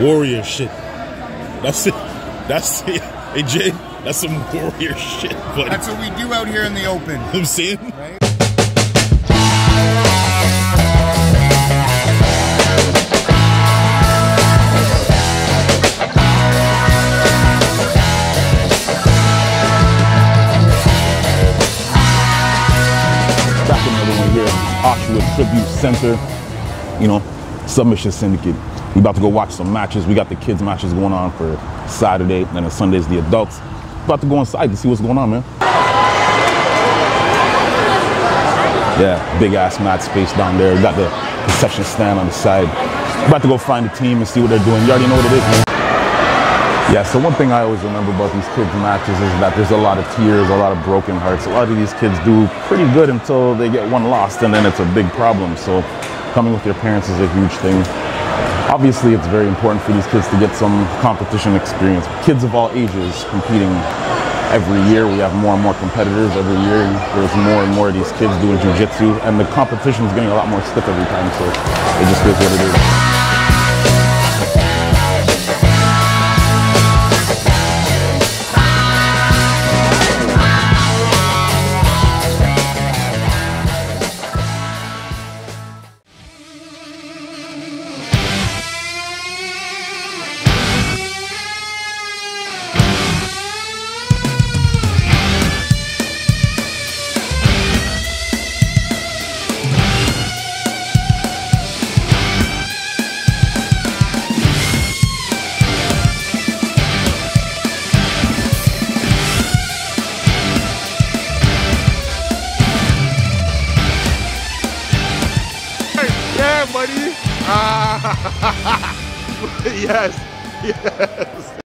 warrior shit. That's it. That's it. Hey Jay, that's some warrior shit, buddy. That's what we do out here in the open. I'm saying. Right? back another one here. Oshawa Tribute Center. You know, Submission Syndicate. We about to go watch some matches. We got the kids matches going on for Saturday, and then Sunday's the adults. About to go inside to see what's going on, man. Yeah, big ass mat space down there. We got the concession stand on the side. About to go find the team and see what they're doing. You already know what it is, man. Yeah, so one thing I always remember about these kids' matches is that there's a lot of tears, a lot of broken hearts. A lot of these kids do pretty good until they get one lost, and then it's a big problem. So coming with your parents is a huge thing. Obviously, it's very important for these kids to get some competition experience. Kids of all ages competing every year. We have more and more competitors every year. There's more and more of these kids doing jujitsu, and the competition is getting a lot more stiff every time. So it just is what it is. yes, yes.